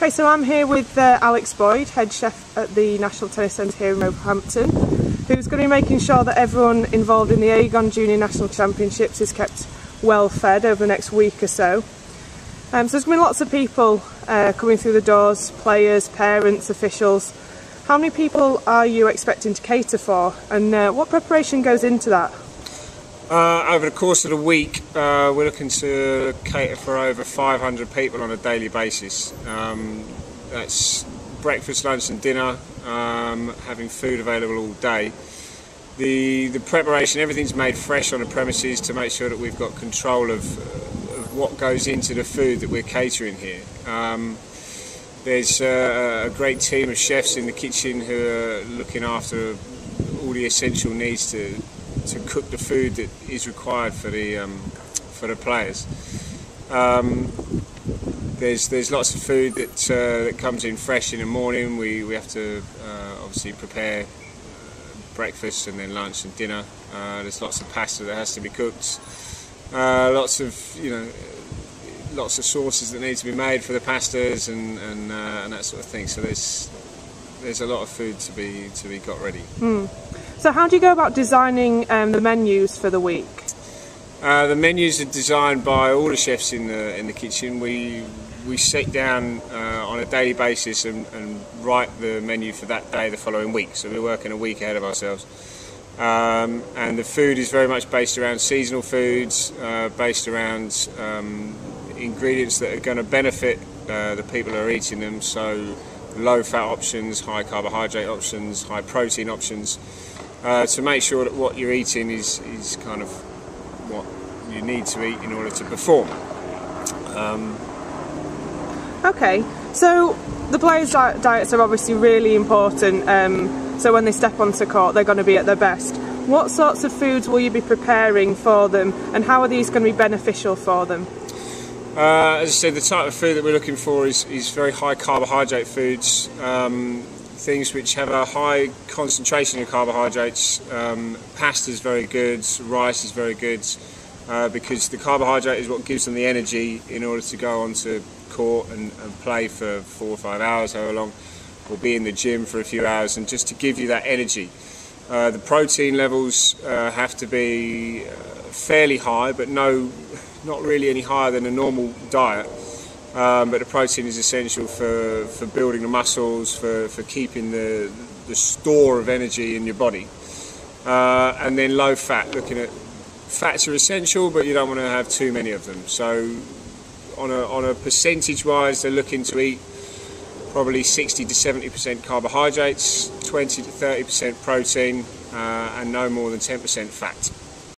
Okay, so I'm here with uh, Alex Boyd, head chef at the National Tennis Centre here in Roehampton, who's going to be making sure that everyone involved in the Aegon Junior National Championships is kept well fed over the next week or so. Um, so there's been lots of people uh, coming through the doors, players, parents, officials. How many people are you expecting to cater for and uh, what preparation goes into that? Uh, over the course of the week, uh, we're looking to cater for over 500 people on a daily basis. Um, that's breakfast, lunch, and dinner, um, having food available all day. The, the preparation, everything's made fresh on the premises to make sure that we've got control of, of what goes into the food that we're catering here. Um, there's uh, a great team of chefs in the kitchen who are looking after all the essential needs to to cook the food that is required for the um, for the players. Um, there's there's lots of food that uh, that comes in fresh in the morning. We we have to uh, obviously prepare uh, breakfast and then lunch and dinner. Uh, there's lots of pasta that has to be cooked. Uh, lots of you know lots of sauces that need to be made for the pastas and and, uh, and that sort of thing. So there's there's a lot of food to be to be got ready. Mm. So how do you go about designing um, the menus for the week? Uh, the menus are designed by all the chefs in the in the kitchen. We we sit down uh, on a daily basis and, and, write the menu for that day the following week. So we're working a week ahead of ourselves. Um, and the food is very much based around seasonal foods, uh, based around um, ingredients that are going to benefit uh, the people who are eating them. So low fat options, high carbohydrate options, high protein options, uh, to make sure that what you're eating is, is kind of what you need to eat in order to perform. Um, okay, so the players' diets are obviously really important. Um, so when they step onto court, they're going to be at their best. What sorts of foods will you be preparing for them, and how are these going to be beneficial for them? Uh, as I said, the type of food that we're looking for is, is very high carbohydrate foods, um, things which have a high concentration of carbohydrates. Um, pasta is very good, rice is very good, uh, because the carbohydrate is what gives them the energy in order to go onto court and, and play for four or five hours, however long, or be in the gym for a few hours, and just to give you that energy. Uh, the protein levels uh, have to be uh, fairly high, but no not really any higher than a normal diet. Um, but the protein is essential for, for building the muscles, for, for keeping the, the store of energy in your body. Uh, and then low fat, looking at fats are essential, but you don't want to have too many of them. So, on a, on a percentage wise, they're looking to eat probably 60 to 70% carbohydrates, 20 to 30% protein, uh, and no more than 10% fat.